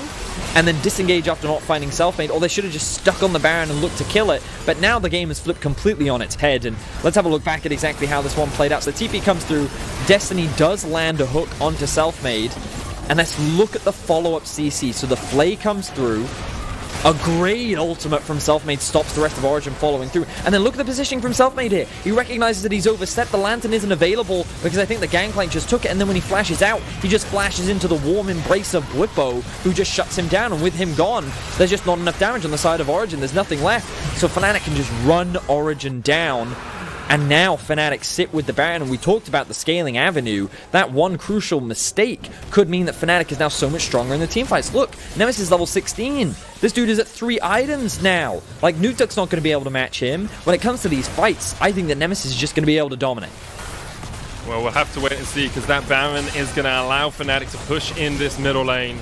and then disengage after not finding Selfmade, or they should have just stuck on the Baron and looked to kill it. But now the game has flipped completely on its head, and let's have a look back at exactly how this one played out. So TP comes through. Destiny does land a hook onto Selfmade. And let's look at the follow-up CC. So the Flay comes through. A great ultimate from Selfmade stops the rest of Origen following through. And then look at the positioning from Selfmade here. He recognizes that he's overstepped. The Lantern isn't available because I think the Gangplank just took it. And then when he flashes out, he just flashes into the warm embrace of Bwipo, who just shuts him down. And with him gone, there's just not enough damage on the side of Origen. There's nothing left. So Fnatic can just run Origen down and now Fnatic sit with the Baron, and we talked about the scaling avenue. That one crucial mistake could mean that Fnatic is now so much stronger in the team fights. Look, Nemesis is level 16. This dude is at three items now. Like, Nukeduck's not going to be able to match him. When it comes to these fights, I think that Nemesis is just going to be able to dominate. Well, we'll have to wait and see, because that Baron is going to allow Fnatic to push in this middle lane.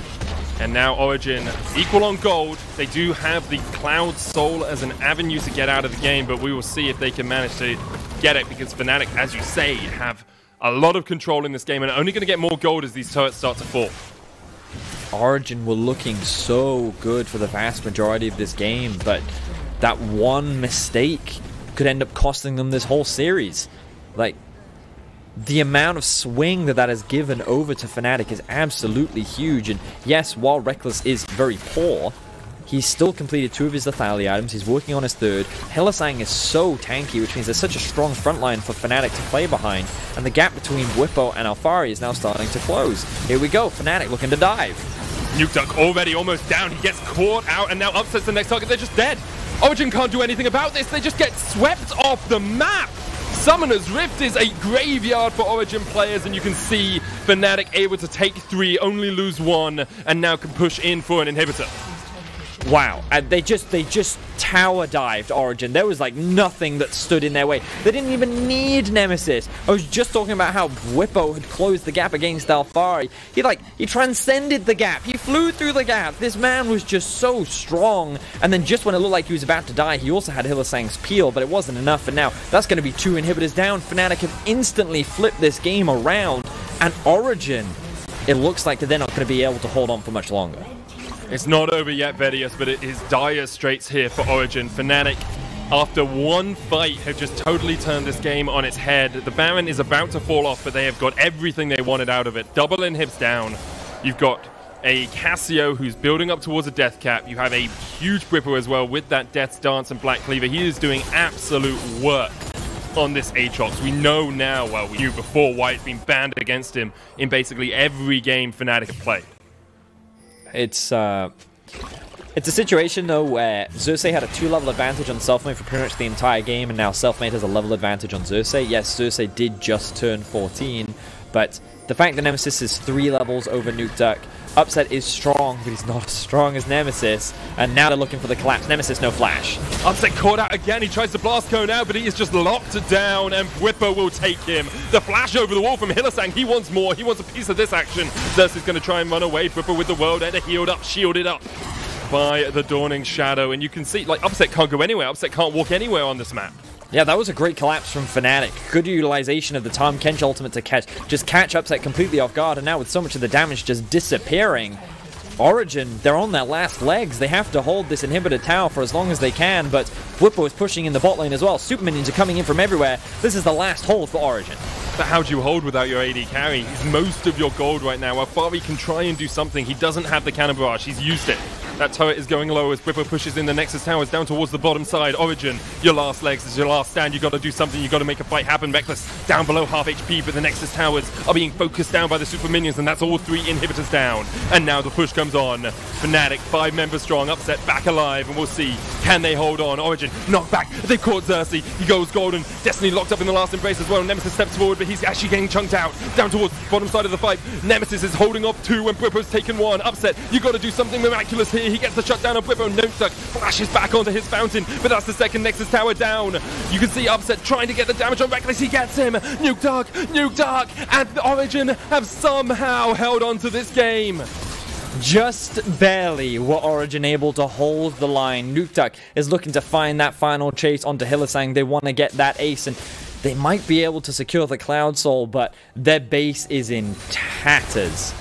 And now Origen, equal on gold. They do have the Cloud Soul as an avenue to get out of the game, but we will see if they can manage to get it because Fnatic, as you say, have a lot of control in this game and only going to get more gold as these turrets start to fall. Origen were looking so good for the vast majority of this game, but that one mistake could end up costing them this whole series. Like, the amount of swing that that has given over to Fnatic is absolutely huge. And yes, while Rekkles is very poor, he's still completed two of his Lethality items. He's working on his third. Hylissang is so tanky, which means there's such a strong front line for Fnatic to play behind. And the gap between Bwipo and Alphari is now starting to close. Here we go, Fnatic looking to dive. Nukeduck already almost down. He gets caught out and now upsets the next target. They're just dead. Origen can't do anything about this. They just get swept off the map. Summoner's Rift is a graveyard for Origen players, and you can see Fnatic able to take three, only lose one, and now can push in for an inhibitor. Wow, and they just they just tower dived Origen. There was like nothing that stood in their way. They didn't even need Nemesis. I was just talking about how Bwipo had closed the gap against Alphari. He like he transcended the gap. He flew through the gap. This man was just so strong. And then just when it looked like he was about to die, he also had Hylissang's peel, but it wasn't enough. And now that's going to be two inhibitors down. Fnatic have instantly flipped this game around, and Origen. It looks like they're not going to be able to hold on for much longer. It's not over yet, Vedius, but it is dire straits here for Origen. Fnatic, after one fight, have just totally turned this game on its head. The Baron is about to fall off, but they have got everything they wanted out of it. Double inhibs down. You've got a Cassio who's building up towards a death cap. You have a huge Bwipo as well with that Death's Dance and Black Cleaver. He is doing absolute work on this Aatrox. We know now, well, we knew before why it's been banned against him in basically every game Fnatic have played. It's uh, it's a situation though where Xerxe had a two-level advantage on Selfmade for pretty much the entire game, and now Selfmade has a level advantage on Xerxe. Yes, Xerxe did just turn 14, but the fact that Nemesis is three levels over Nuke Nukeduck, Upset is strong, but he's not as strong as Nemesis. And now they're looking for the collapse. Nemesis, no flash. Upset caught out again. He tries to blast cone out, but he is just locked down, and Bwipo will take him. The flash over the wall from Hylissang. He wants more. He wants a piece of this action. Xerxe is going to try and run away. Bwipo with the World Ender healed up, shielded up by the Dawning Shadow. And you can see, like, Upset can't go anywhere. Upset can't walk anywhere on this map. Yeah, that was a great collapse from Fnatic. Good utilization of the Tahm Kench ultimate to catch, just catch Upset completely off guard, and now with so much of the damage just disappearing, Origen, they're on their last legs. They have to hold this inhibitor tower for as long as they can, but Bwipo is pushing in the bot lane as well. Super minions are coming in from everywhere. This is the last hold for Origen. But how do you hold without your AD carry? He's most of your gold right now. Alphari can try and do something. He doesn't have the cannon barrage. He's used it. That turret is going low as Bwipo pushes in the Nexus towers down towards the bottom side. Origen, your last legs is your last stand. you got to do something. you got to make a fight happen. Rekkles down below half HP, but the Nexus towers are being focused down by the super minions, and that's all three inhibitors down. And now the push comes on. Fnatic, five members strong, upset, back alive, and we'll see. Can they hold on? Origen, knock back. They've caught Xerxe. He goes golden. Destiny locked up in the last embrace as well. Nemesis steps forward, but he's actually getting chunked out. Down towards bottom side of the fight. Nemesis is holding up two and Bwipo's taken one. Upset, you got to do something miraculous here. He gets the shutdown of Bwipo. Nukeduck flashes back onto his fountain, but that's the second Nexus tower down. You can see Upset trying to get the damage on Rekkles. He gets him. Nukeduck, Nuke Dark, and Origen have somehow held on to this game. Just barely were Origen able to hold the line. Nukeduck is looking to find that final chase onto Hylissang. They want to get that ace, and they might be able to secure the Cloud Soul, but their base is in tatters.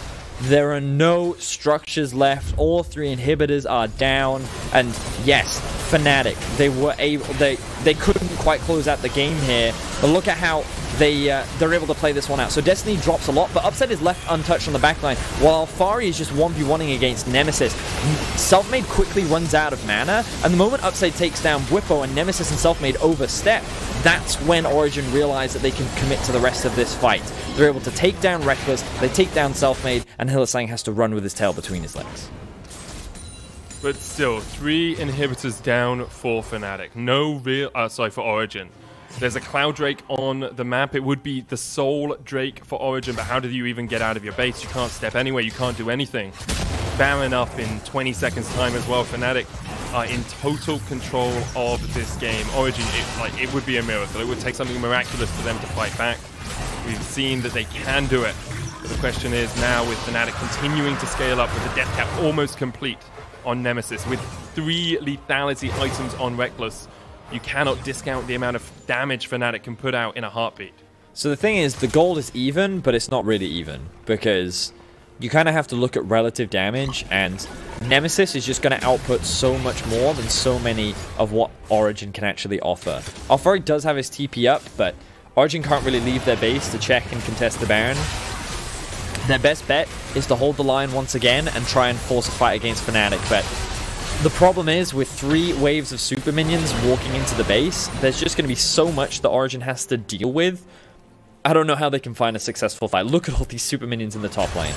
There are no structures left. All three inhibitors are down. And yes, Fnatic, they were able they they couldn't quite close out the game here. But look at how they uh, they're able to play this one out. So Destiny drops a lot, but Upset is left untouched on the backline, while Alphari is just 1v1ing against Nemesis. Selfmade quickly runs out of mana, and the moment Upset takes down Bwipo and Nemesis and Selfmade overstep, that's when Origen realize that they can commit to the rest of this fight. They're able to take down Rekkles, they take down Selfmade, and Hylissang has to run with his tail between his legs. But still, three inhibitors down for Fnatic. No real, uh, sorry, for Origen. There's a Cloud Drake on the map. It would be the Soul Drake for Origen, but how do you even get out of your base? You can't step anywhere, you can't do anything. Baron up in 20 seconds time as well. Fnatic are in total control of this game. Origen, it, like, it would be a miracle. It would take something miraculous for them to fight back. We've seen that they can do it. But the question is now with Fnatic continuing to scale up with the death cap almost complete on Nemesis, with three lethality items on Rekkles, you cannot discount the amount of damage Fnatic can put out in a heartbeat. So the thing is, the gold is even, but it's not really even, because you kind of have to look at relative damage, and Nemesis is just going to output so much more than so many of what Origen can actually offer. Alphari does have his TP up, but Origen can't really leave their base to check and contest the Baron. Their best bet is to hold the line once again and try and force a fight against Fnatic, but the problem is, with three waves of super minions walking into the base, there's just going to be so much that Origen has to deal with. I don't know how they can find a successful fight. Look at all these super minions in the top lane.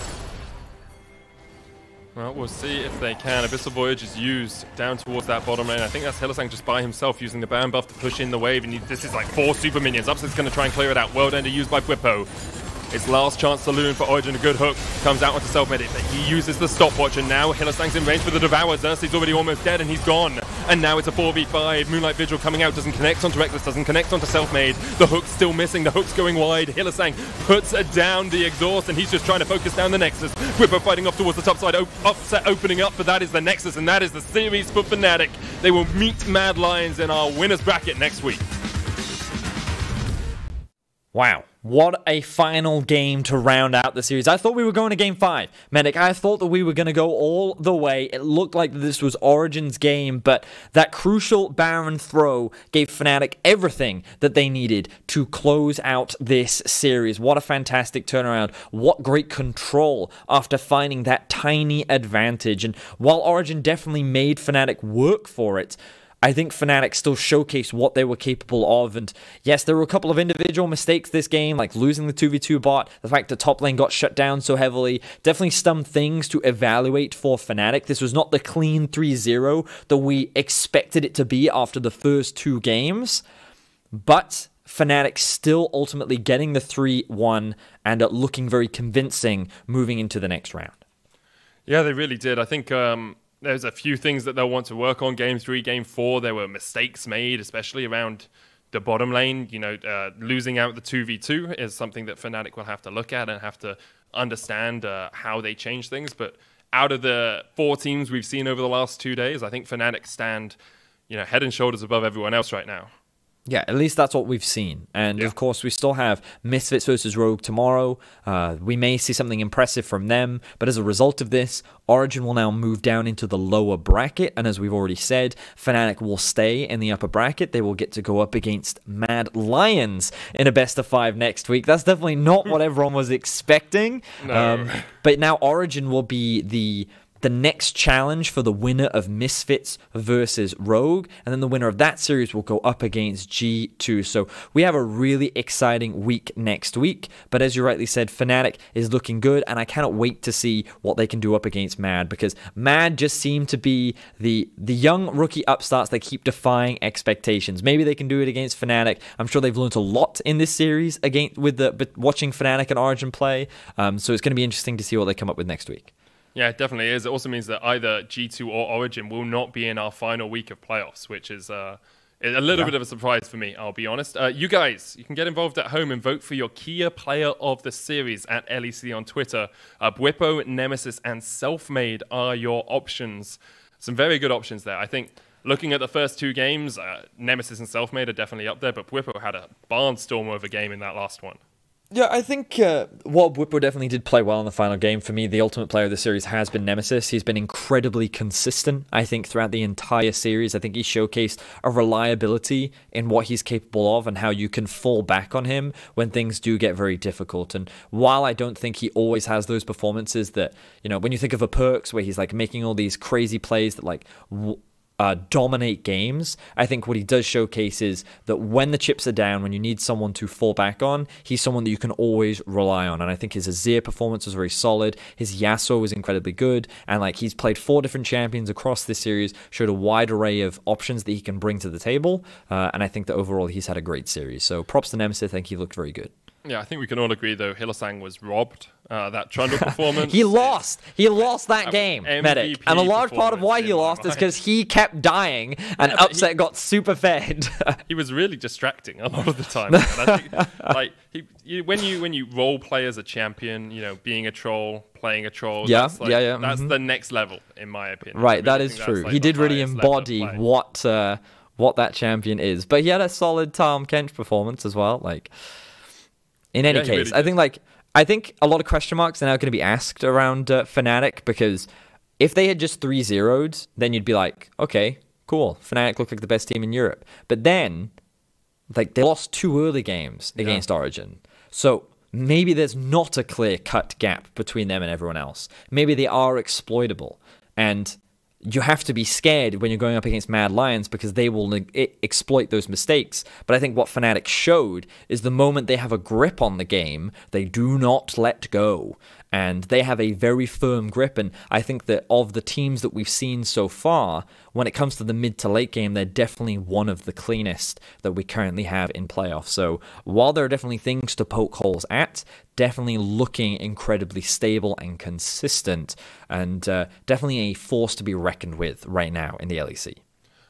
Well, we'll see if they can. Abyssal Voyage is used down towards that bottom lane. I think that's Hylissang just by himself using the Baron buff to push in the wave. And this is like four super minions. Upset's going to try and clear it out. World Ender used by Bwipo. It's last chance saloon for Origen. A good hook comes out onto Selfmade. But he uses the stopwatch, and now Hylissang's in range for the Devour. Xerxe's already almost dead, and he's gone. And now it's a 4v5. Moonlight Vigil coming out, doesn't connect onto Rekkles, doesn't connect onto Selfmade. The hook's still missing. The hook's going wide. Hylissang puts down the exhaust, and he's just trying to focus down the Nexus. Bwipo fighting off towards the top side. offset opening up, but that is the Nexus, and that is the series for Fnatic. They will meet Mad Lions in our winners bracket next week. Wow. What a final game to round out the series. I thought we were going to game five. Medic, I thought that we were going to go all the way. It looked like this was Origen's game, but that crucial Baron throw gave Fnatic everything that they needed to close out this series. What a fantastic turnaround. What great control after finding that tiny advantage. And while Origin definitely made Fnatic work for it, I think Fnatic still showcased what they were capable of. And yes, there were a couple of individual mistakes this game, like losing the 2v2 bot, the fact that top lane got shut down so heavily. Definitely some things to evaluate for Fnatic. This was not the clean 3 0 that we expected it to be after the first two games. But Fnatic still ultimately getting the 3 1 and looking very convincing moving into the next round. Yeah, they really did. I think um, there's a few things that they'll want to work on. Game three, game four, there were mistakes made, especially around the bottom lane. You know, uh, losing out the 2v2 is something that Fnatic will have to look at and have to understand uh, how they change things. But out of the four teams we've seen over the last two days, I think Fnatic stand, you know, head and shoulders above everyone else right now. Yeah, at least that's what we've seen. And yeah. of course, we still have Misfits versus Rogue tomorrow. Uh, we may see something impressive from them, but as a result of this, Origen will now move down into the lower bracket. And as we've already said, Fnatic will stay in the upper bracket. They will get to go up against Mad Lions in a best of five next week. That's definitely not what everyone was expecting. No. Um, but now Origin will be the the next challenge for the winner of Misfits versus Rogue, and then the winner of that series will go up against G2. So we have a really exciting week next week. But as you rightly said, Fnatic is looking good, and I cannot wait to see what they can do up against Mad because Mad just seem to be the the young rookie upstarts that keep defying expectations. Maybe they can do it against Fnatic. I'm sure they've learned a lot in this series against with the but watching Fnatic and Origen play. Um, so it's going to be interesting to see what they come up with next week. Yeah, it definitely is. It also means that either G2 or Origen will not be in our final week of playoffs, which is uh, a little yeah. bit of a surprise for me, I'll be honest. Uh, you guys, you can get involved at home and vote for your Kia player of the series at LEC on Twitter. Uh, Bwipo, Nemesis, and Selfmade are your options. Some very good options there. I think looking at the first two games, uh, Nemesis and Selfmade are definitely up there, but Bwipo had a barnstorm of a game in that last one. Yeah, I think uh, Bwipo definitely did play well in the final game, for me, the ultimate player of the series has been Nemesis. He's been incredibly consistent, I think, throughout the entire series. I think he showcased a reliability in what he's capable of and how you can fall back on him when things do get very difficult. And while I don't think he always has those performances that, you know, when you think of a perks where he's like making all these crazy plays that like uh, dominate games. I think what he does showcase is that when the chips are down, when you need someone to fall back on, he's someone that you can always rely on. And I think his Azir performance was very solid. His Yasuo was incredibly good. And like he's played four different champions across this series, showed a wide array of options that he can bring to the table. Uh, and I think that overall he's had a great series. So props to Nemesis. I think he looked very good. Yeah, I think we can all agree though. Hylissang was robbed uh, that Trundle *laughs* performance. he lost. He lost that game, MVP Medic. And a large part of why he lost is because he kept dying and yeah, Upset he, got super fed. *laughs* he was really distracting a lot of the time. think, *laughs* like he, you, when you when you role play as a champion, you know, being a troll, playing a troll. Yeah, like, yeah, yeah. That's mm-hmm. the next level, in my opinion. Right, really that is true. Like he did really embody what uh, what that champion is. But he had a solid Tahm Kench performance as well. Like in any yeah, case, really I think like I think a lot of question marks are now going to be asked around uh, Fnatic because if they had just three zeroed, then you'd be like, okay, cool. Fnatic look like the best team in Europe. But then, like they lost two early games yeah. against Origen. so maybe there's not a clear cut gap between them and everyone else. Maybe they are exploitable, and you have to be scared when you're going up against Mad Lions because they will exploit those mistakes. But I think what Fnatic showed is the moment they have a grip on the game, they do not let go and they have a very firm grip. And I think that of the teams that we've seen so far, when it comes to the mid to late game, they're definitely one of the cleanest that we currently have in playoffs. So while there are definitely things to poke holes at, definitely looking incredibly stable and consistent, and uh, definitely a force to be reckoned with right now in the LEC.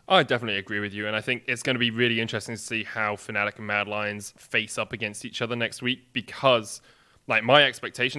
I definitely agree with you, and I think it's going to be really interesting to see how Fnatic and Mad Lions face up against each other next week because, like, my expectation